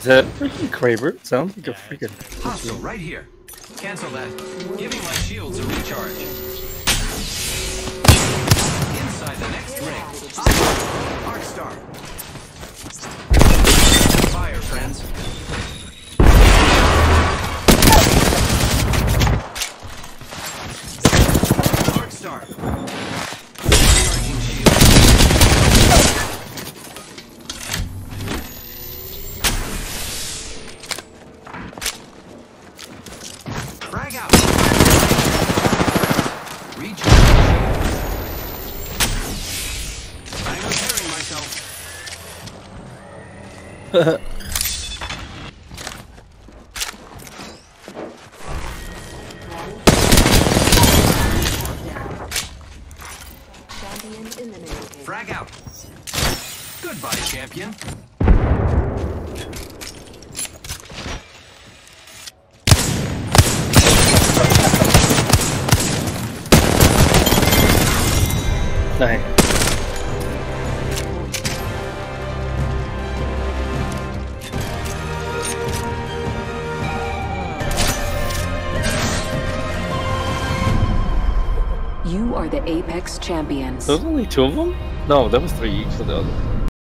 Is that freaking Kraber? It sounds like a freaking. Hostile right here. Cancel that. Giving my shields a recharge. Inside the next ring. Arc star. Fire, friends. Arc Frag out. Recharge. I'm repairing myself. Frag out. Goodbye, champion. Nice. You are the Apex champions. There's only two of them? No, that was three each of the other.